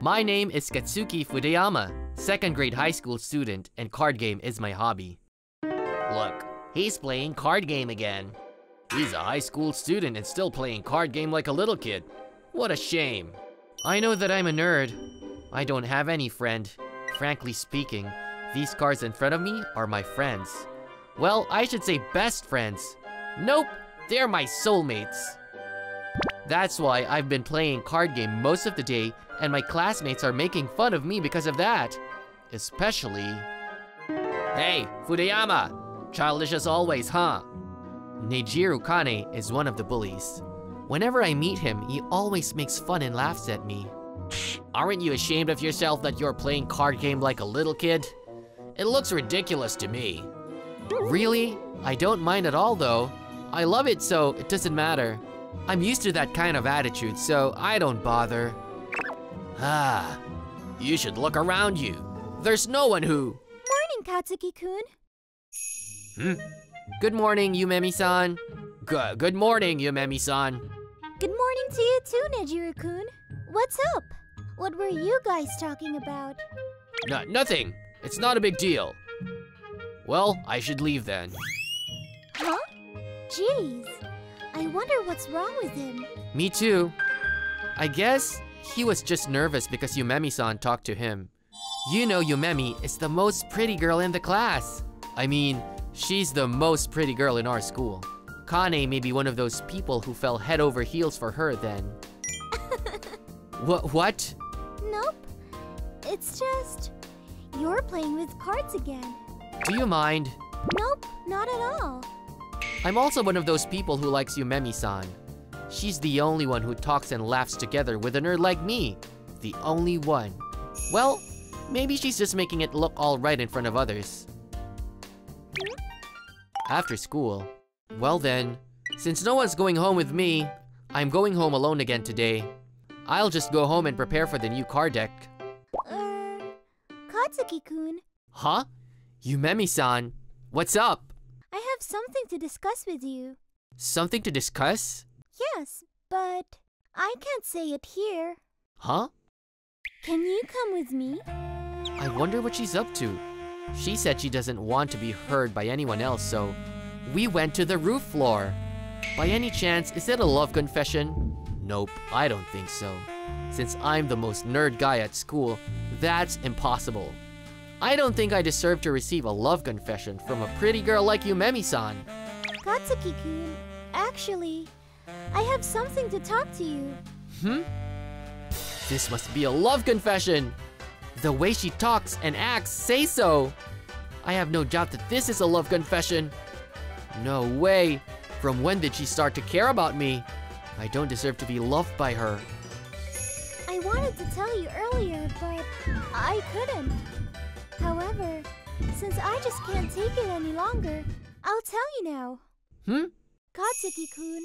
My name is Katsuki Fudayama, second grade high school student, and card game is my hobby. Look, he's playing card game again. He's a high school student and still playing card game like a little kid. What a shame. I know that I'm a nerd. I don't have any friend. Frankly speaking, these cards in front of me are my friends. Well, I should say best friends. Nope, they're my soulmates. That's why I've been playing card game most of the day and my classmates are making fun of me because of that. Especially... Hey, Fudayama! Childish as always, huh? Nejiru Kane is one of the bullies. Whenever I meet him, he always makes fun and laughs at me. Aren't you ashamed of yourself that you're playing card game like a little kid? It looks ridiculous to me. Really? I don't mind at all though. I love it so it doesn't matter. I'm used to that kind of attitude so I don't bother. Ah, you should look around you. There's no one who... Morning, Katsuki-kun. Hmm? Good morning, Yumemi-san. Good, good morning, Yumemi-san. Good morning to you too, Nejiru-kun. What's up? What were you guys talking about? No, nothing. It's not a big deal. Well, I should leave then. Huh? Jeez. I wonder what's wrong with him. Me too. I guess he was just nervous because Yumemi-san talked to him. You know Yumemi is the most pretty girl in the class. I mean, she's the most pretty girl in our school. Kane may be one of those people who fell head over heels for her then. what? What? Nope. It's just... You're playing with cards again. Do you mind? Nope, not at all. I'm also one of those people who likes Yumemi-san. She's the only one who talks and laughs together with a nerd like me. The only one. Well, maybe she's just making it look all right in front of others. After school. Well then, since no one's going home with me, I'm going home alone again today. I'll just go home and prepare for the new card deck. Uh, Katsuki-kun, Huh? Yumemi-san, what's up? Have something to discuss with you. Something to discuss? Yes, but I can't say it here. Huh? Can you come with me? I wonder what she's up to. She said she doesn't want to be heard by anyone else, so we went to the roof floor. By any chance, is it a love confession? Nope, I don't think so. Since I'm the most nerd guy at school, that's impossible. I don't think I deserve to receive a love confession from a pretty girl like Yumemi-san. Katsuki-kun, actually, I have something to talk to you. Hmm? This must be a love confession. The way she talks and acts say so. I have no doubt that this is a love confession. No way. From when did she start to care about me? I don't deserve to be loved by her. I wanted to tell you earlier, but I couldn't. However, since I just can't take it any longer, I'll tell you now. Hmm? Katsuki-kun,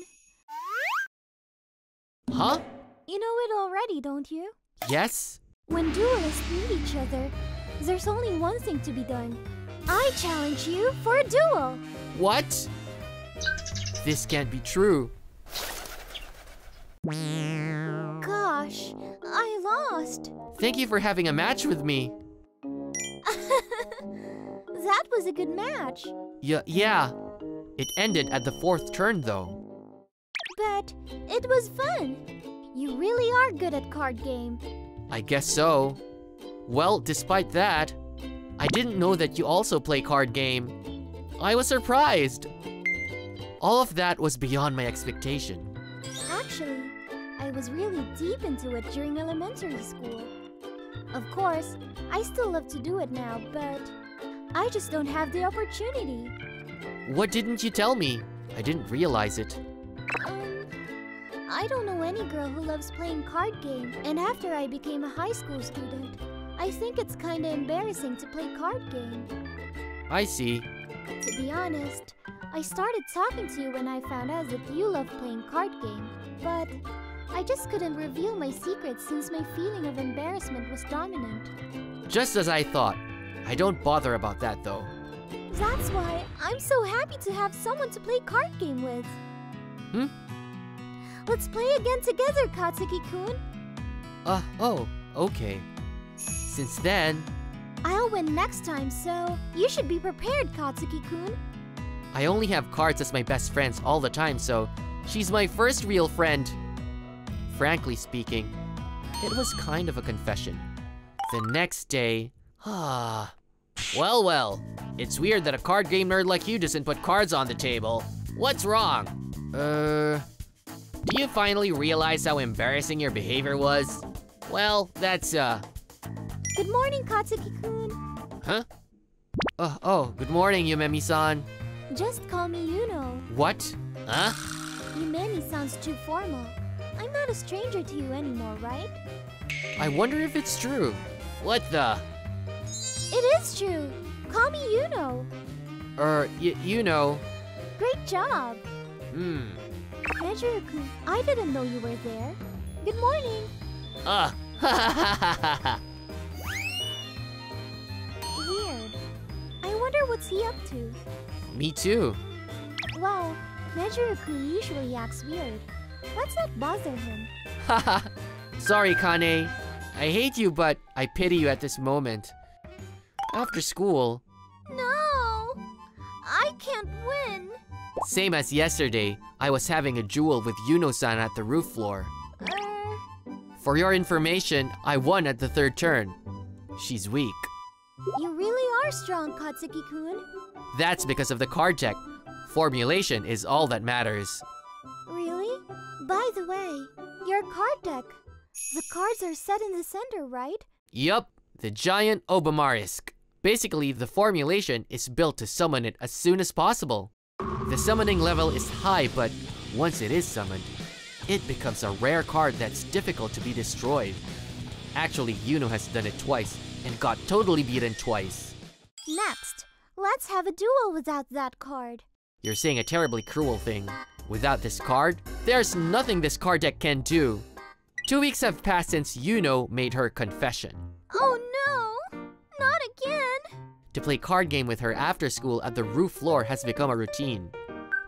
Huh? you know it already, don't you? Yes? When duelists meet each other, there's only one thing to be done. I challenge you for a duel! What? This can't be true. Gosh, I lost. Thank you for having a match with me. That was a good match. Yeah, yeah. It ended at the fourth turn though. But it was fun. You really are good at card game. I guess so. Well, despite that, I didn't know that you also play card game. I was surprised. All of that was beyond my expectation. Actually, I was really deep into it during elementary school. Of course, I still love to do it now, but I just don't have the opportunity. What didn't you tell me? I didn't realize it. Um, I don't know any girl who loves playing card game, and after I became a high school student, I think it's kinda embarrassing to play card game. I see. To be honest, I started talking to you when I found out that you love playing card game, but I just couldn't reveal my secrets since my feeling of embarrassment was dominant. Just as I thought. I don't bother about that though. That's why I'm so happy to have someone to play card game with. Hmm? Let's play again together, Katsuki-kun. Uh, oh, okay. Since then, I'll win next time, so you should be prepared, Katsuki-kun. I only have cards as my best friends all the time, so she's my first real friend. Frankly speaking, it was kind of a confession. The next day, ah. well, well, it's weird that a card game nerd like you doesn't put cards on the table. What's wrong? Uh, do you finally realize how embarrassing your behavior was? Well, that's, uh, Good morning, Katsuki-kun. huh? Oh, oh, good morning, Yumemi-san. Just call me Yuno. What? Huh? Yumemi sounds too formal. I'm not a stranger to you anymore, right? I wonder if it's true. What the? It is true. Call me Yuno. Er, y- you know. Great job. Hmm. Nejiro-kun, I didn't know you were there. Good morning. Ah. Ha ha ha ha ha. Weird. I wonder what's he up to. Me too. Well, Nejiro-kun usually acts weird. Let's not bother him. Haha. Sorry, Kane. I hate you, but I pity you at this moment. After school, No! I can't win. same as yesterday, I was having a duel with Yuno-san at the roof floor. Er, For your information, I won at the third turn. She's weak. you really are strong, Katsuki-kun. That's because of the card deck. Formulation is all that matters. Really? By the way, your card deck. The cards are set in the center, right? Yup, the giant Obamarisk. Basically, the formulation is built to summon it as soon as possible. The summoning level is high, but once it is summoned, it becomes a rare card that's difficult to be destroyed. Actually, Yuno has done it twice and got totally beaten twice. Next, let's have a duel without that card. You're saying a terribly cruel thing. Without this card, there's nothing this card deck can do. Two weeks have passed since Yuno made her confession. Oh no! Not again! To play card game with her after school at the roof floor has become a routine.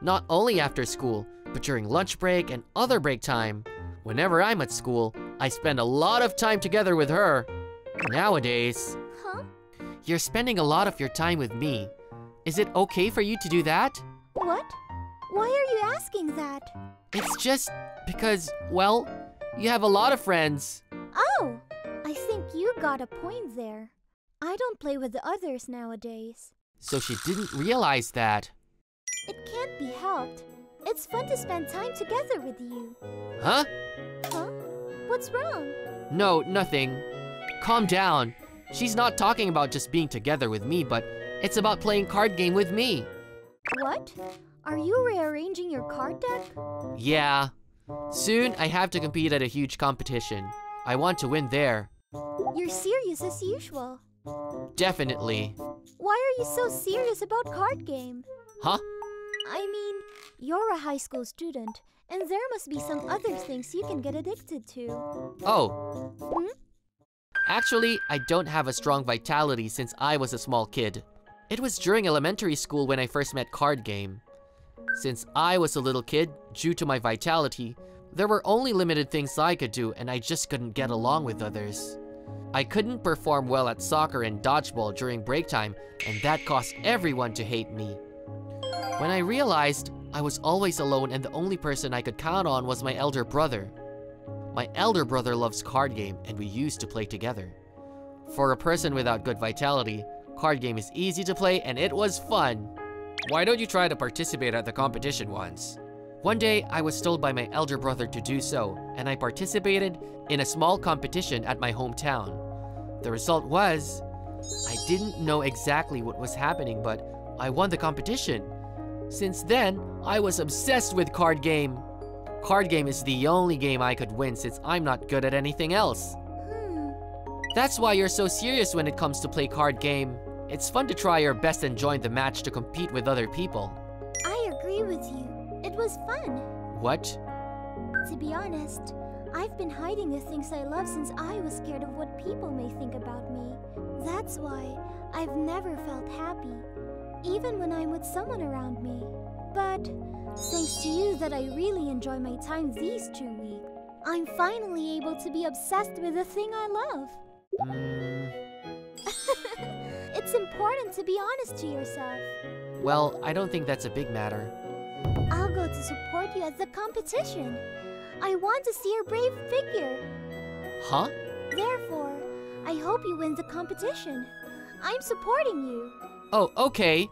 Not only after school, but during lunch break and other break time. Whenever I'm at school, I spend a lot of time together with her. Nowadays, Huh? you're spending a lot of your time with me. Is it okay for you to do that? What? Why are you asking that? It's just because, well, you have a lot of friends. Oh! I think you got a point there. I don't play with the others nowadays. So she didn't realize that. It can't be helped. It's fun to spend time together with you. Huh? Huh? What's wrong? No, nothing. Calm down. She's not talking about just being together with me, but it's about playing card game with me. What? Are you rearranging your card deck? Yeah. Soon I have to compete at a huge competition. I want to win there. You're serious as usual. Definitely. Why are you so serious about card game? Huh? I mean, you're a high school student, and there must be some other things you can get addicted to. Oh. Hmm? Actually, I don't have a strong vitality since I was a small kid. It was during elementary school when I first met card game. Since I was a little kid, due to my vitality, there were only limited things I could do and I just couldn't get along with others. I couldn't perform well at soccer and dodgeball during break time, and that caused everyone to hate me. When I realized I was always alone and the only person I could count on was my elder brother. My elder brother loves card game and we used to play together. For a person without good vitality, card game is easy to play and it was fun. Why don't you try to participate at the competition once? One day, I was told by my elder brother to do so, and I participated in a small competition at my hometown. The result was, I didn't know exactly what was happening, but I won the competition. Since then, I was obsessed with card game. Card game is the only game I could win since I'm not good at anything else. Hmm. That's why you're so serious when it comes to play card game. It's fun to try your best and join the match to compete with other people. I agree with you. It was fun. What? To be honest, I've been hiding the things I love since I was scared of what people may think about me. That's why I've never felt happy, even when I'm with someone around me. But thanks to you that I really enjoy my time these two weeks. I'm finally able to be obsessed with the thing I love. Mm, it's important to be honest to yourself. well, I don't think that's a big matter. To support you at the competition. I want to see your brave figure. Huh? Therefore, I hope you win the competition. I'm supporting you. Oh, okay.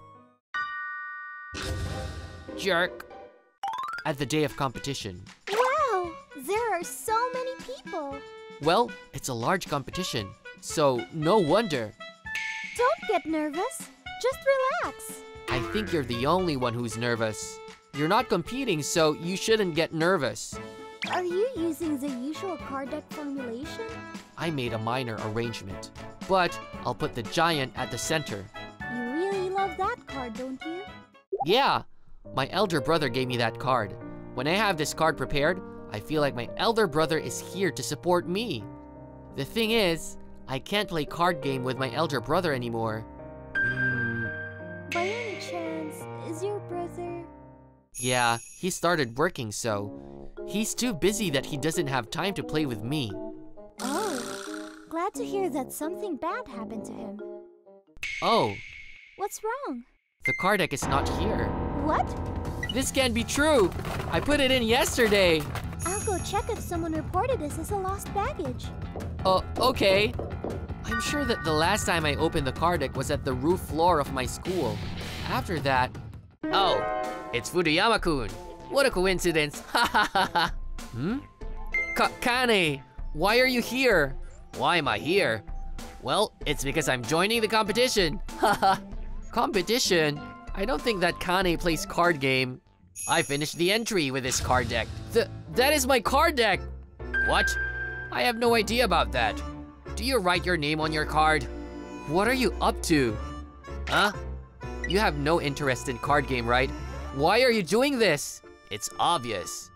Jerk. At the day of competition. Wow, there are so many people. Well, it's a large competition, so no wonder. Don't get nervous. Just relax. I think you're the only one who's nervous. You're not competing, so you shouldn't get nervous. Are you using the usual card deck formulation? I made a minor arrangement, but I'll put the giant at the center. You really love that card, don't you? Yeah, my elder brother gave me that card. When I have this card prepared, I feel like my elder brother is here to support me. The thing is, I can't play card game with my elder brother anymore. By any chance, is your brother. Yeah, he started working, so he's too busy that he doesn't have time to play with me. Oh, glad to hear that something bad happened to him. Oh, What's wrong? the card deck is not here. What? This can't be true. I put it in yesterday. I'll go check if someone reported this as a lost baggage. Oh, okay. I'm sure that the last time I opened the card deck was at the roof floor of my school. After that... Oh, it's Fudayama-kun. What a coincidence. Ha ha ha ha. Hmm? Ka- Kane, why are you here? Why am I here? Well, it's because I'm joining the competition. Haha. competition? I don't think that Kane plays card game. I finished the entry with this card deck. Th that is my card deck! What? I have no idea about that. Do you write your name on your card? What are you up to? Huh? You have no interest in card game, right? Why are you doing this? It's obvious.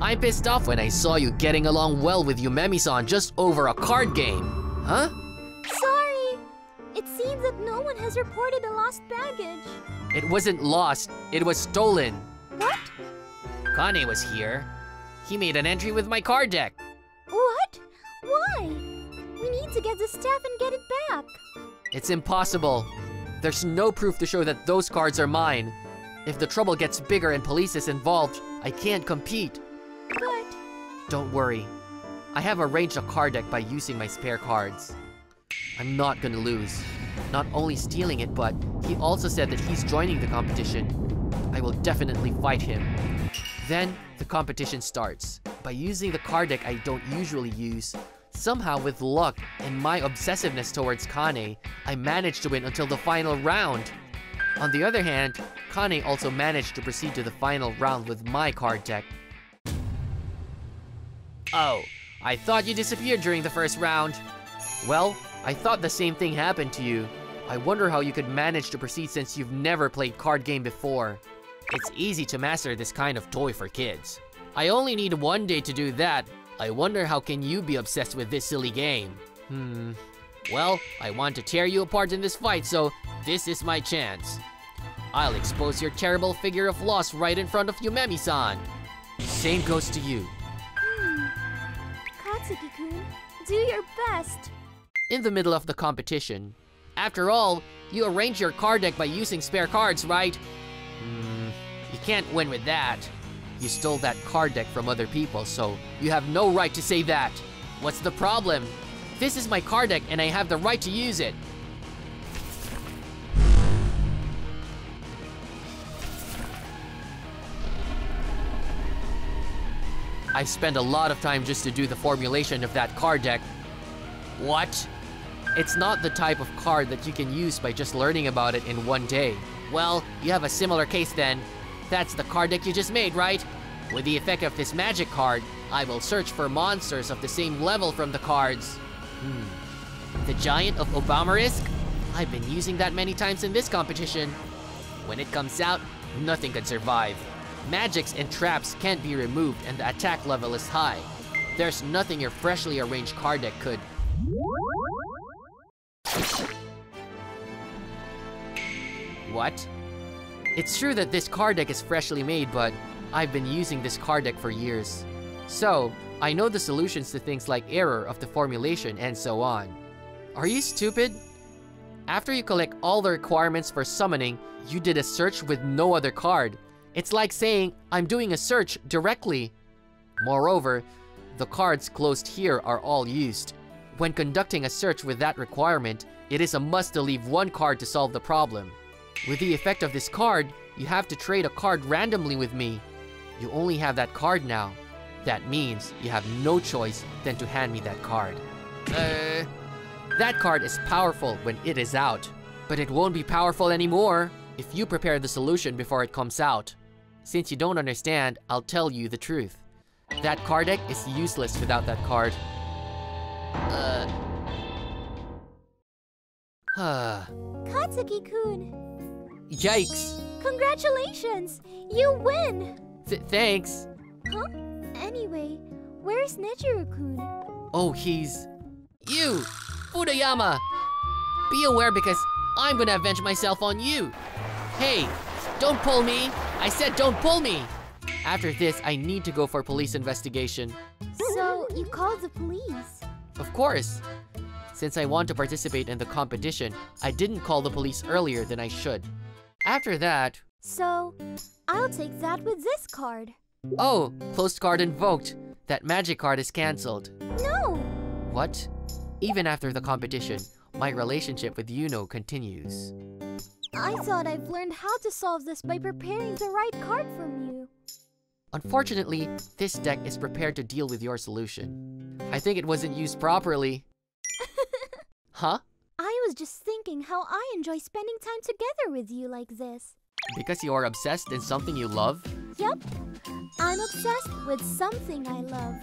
I'm pissed off when I saw you getting along well with Yumemi-san just over a card game. Huh? Sorry! It seems that no one has reported a lost baggage. It wasn't lost, it was stolen. What? Kane was here. He made an entry with my card deck. What? Why? We need to get the staff and get it back. It's impossible. There's no proof to show that those cards are mine. If the trouble gets bigger and police is involved, I can't compete. But Don't worry. I have arranged a card deck by using my spare cards. I'm not gonna lose. Not only stealing it, but he also said that he's joining the competition. I will definitely fight him. Then, the competition starts. By using the card deck I don't usually use, somehow with luck and my obsessiveness towards Kane, I managed to win until the final round. On the other hand, Kane also managed to proceed to the final round with my card deck. Oh, I thought you disappeared during the first round. Well, I thought the same thing happened to you. I wonder how you could manage to proceed since you've never played card game before. It's easy to master this kind of toy for kids. I only need one day to do that. I wonder how can you be obsessed with this silly game? Hmm. Well, I want to tear you apart in this fight, so this is my chance. I'll expose your terrible figure of loss right in front of Yumemi-san. Same goes to you. Hmm. Katsuki-kun, do your best. in the middle of the competition. After all, you arrange your card deck by using spare cards, right? Hmm, you can't win with that. You stole that card deck from other people, so you have no right to say that. What's the problem? This is my card deck and I have the right to use it. I spent a lot of time just to do the formulation of that card deck. What? It's not the type of card that you can use by just learning about it in one day. Well, you have a similar case then. That's the card deck you just made, right? With the effect of this magic card, I will search for monsters of the same level from the cards. Hmm. The Giant of Obamarisk? I've been using that many times in this competition. When it comes out, nothing can survive. Magics and traps can't be removed and the attack level is high. There's nothing your freshly arranged card deck could. What? It's true that this card deck is freshly made, but I've been using this card deck for years. So, I know the solutions to things like error of the formulation and so on. Are you stupid? After you collect all the requirements for summoning, you did a search with no other card. It's like saying, I'm doing a search directly. Moreover, the cards closed here are all used. When conducting a search with that requirement, it is a must to leave one card to solve the problem. With the effect of this card, you have to trade a card randomly with me. You only have that card now. That means you have no choice than to hand me that card. Uh, that card is powerful when it is out, but it won't be powerful anymore if you prepare the solution before it comes out. Since you don't understand, I'll tell you the truth. That card deck is useless without that card. Uh. Katsuki-kun, Yikes. congratulations! You win! Th thanks. Huh? Anyway, where's Nejiro-kun? Oh, he's... You! Fudayama! Be aware because I'm gonna avenge myself on you! Hey! Don't pull me! I said don't pull me! After this, I need to go for police investigation. So, you called the police? Of course! Since I want to participate in the competition, I didn't call the police earlier than I should. After that... So, I'll take that with this card. Oh! Closed card invoked! That magic card is cancelled. No! What? Even after the competition, my relationship with Yuno continues. I thought I've learned how to solve this by preparing the right card from you. Unfortunately, this deck is prepared to deal with your solution. I think it wasn't used properly. Huh? Was just thinking how I enjoy spending time together with you like this. Because you are obsessed in something you love? Yep, I'm obsessed with something I love.